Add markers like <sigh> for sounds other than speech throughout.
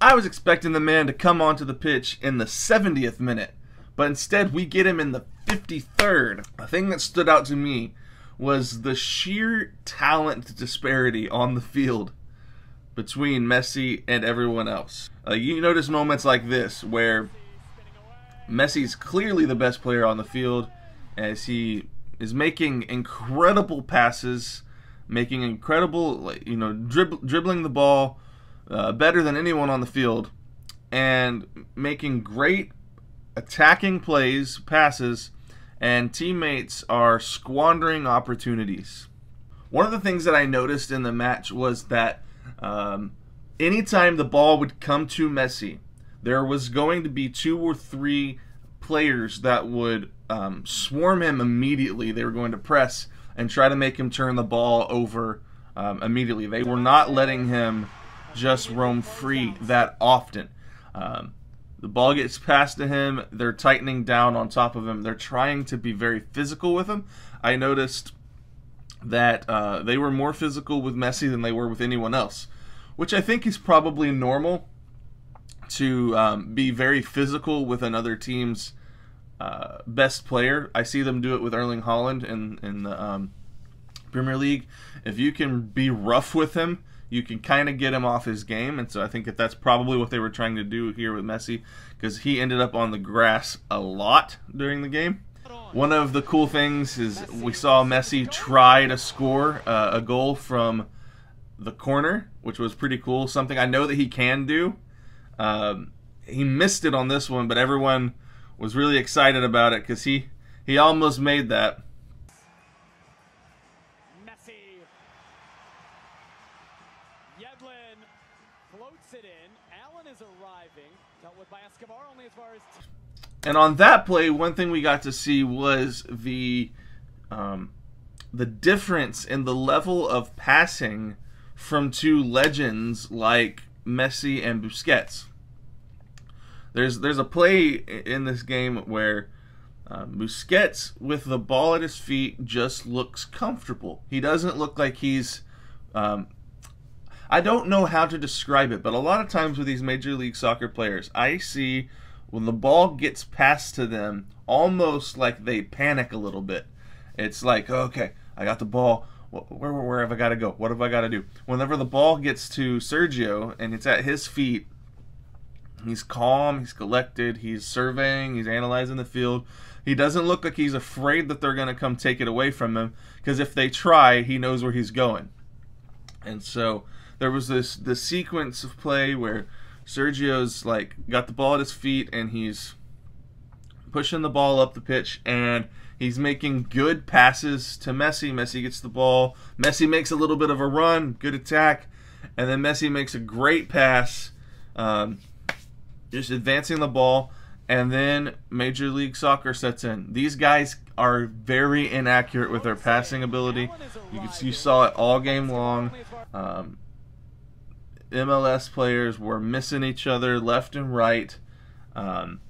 I was expecting the man to come onto the pitch in the 70th minute, but instead we get him in the 53rd. A thing that stood out to me was the sheer talent disparity on the field between Messi and everyone else. Uh, you notice moments like this where Messi's clearly the best player on the field as he is making incredible passes, making incredible, you know, drib- dribbling the ball uh, better than anyone on the field, and making great attacking plays, passes, and teammates are squandering opportunities. One of the things that I noticed in the match was that um, anytime the ball would come to Messi, there was going to be two or three players that would um, swarm him immediately. They were going to press and try to make him turn the ball over um, immediately. They were not letting him just roam free that often. Um, the ball gets passed to him. They're tightening down on top of him. They're trying to be very physical with him. I noticed that uh, they were more physical with Messi than they were with anyone else, which I think is probably normal to um, be very physical with another team's uh, best player. I see them do it with Erling Haaland in in the um, Premier League. If you can be rough with him, you can kind of get him off his game, and so I think that that's probably what they were trying to do here with Messi, because he ended up on the grass a lot during the game. One of the cool things is we saw Messi try to score uh, a goal from the corner, which was pretty cool. Something I know that he can do. Um, he missed it on this one, but everyone was really excited about it because he he almost made that. And on that play, one thing we got to see was the um, the difference in the level of passing from two legends like Messi and Busquets. There's there's a play in this game where uh, Busquets with the ball at his feet just looks comfortable. He doesn't look like he's. Um, I don't know how to describe it, but a lot of times with these Major League Soccer players, I see when the ball gets passed to them, almost like they panic a little bit. It's like, okay, I got the ball. Where, where, where have I got to go? What have I got to do? Whenever the ball gets to Sergio and it's at his feet, He's calm, he's collected, he's surveying, he's analyzing the field. He doesn't look like he's afraid that they're going to come take it away from him because if they try, he knows where he's going. And so there was this this sequence of play where Sergio's like got the ball at his feet and he's pushing the ball up the pitch and he's making good passes to Messi. Messi gets the ball. Messi makes a little bit of a run, good attack, and then Messi makes a great pass. Um, just advancing the ball, and then Major League Soccer sets in. These guys are very inaccurate with their passing ability. You, you saw it all game long. Um, MLS players were missing each other left and right. Um,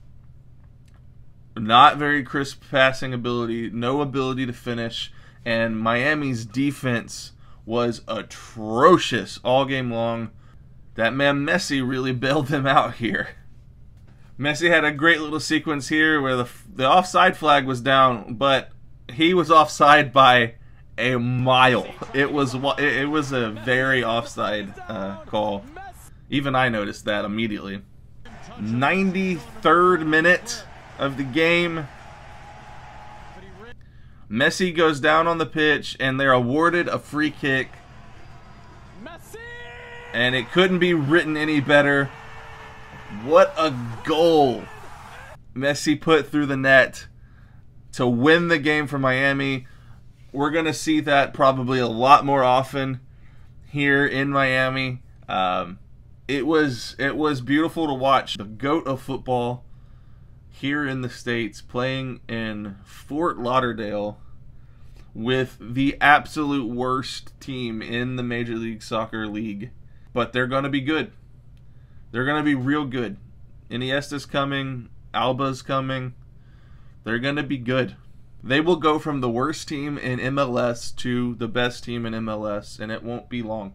not very crisp passing ability, no ability to finish, and Miami's defense was atrocious all game long. That man Messi really <laughs> bailed them out here. Messi had a great little sequence here where the the offside flag was down, but he was offside by a mile. It was it was a very offside uh, call. Even I noticed that immediately. 93rd minute of the game. Messi goes down on the pitch and they're awarded a free kick. And it couldn't be written any better. What a goal Messi put through the net to win the game for Miami. We're going to see that probably a lot more often here in Miami. Um, it was it was beautiful to watch the goat of football here in the states playing in Fort Lauderdale with the absolute worst team in the Major League Soccer league, but they're going to be good. They're going to be real good. Iniesta's coming. Alba's coming. They're going to be good. They will go from the worst team in MLS to the best team in MLS, and it won't be long.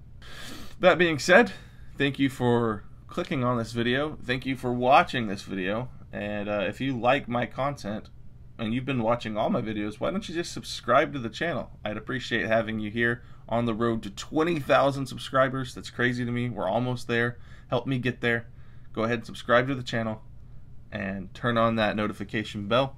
That being said, thank you for clicking on this video. Thank you for watching this video. And uh, if you like my content and you've been watching all my videos, why don't you just subscribe to the channel? I'd appreciate having you here on the road to 20,000 subscribers. That's crazy to me. We're almost there. Help me get there. Go ahead and subscribe to the channel and turn on that notification bell.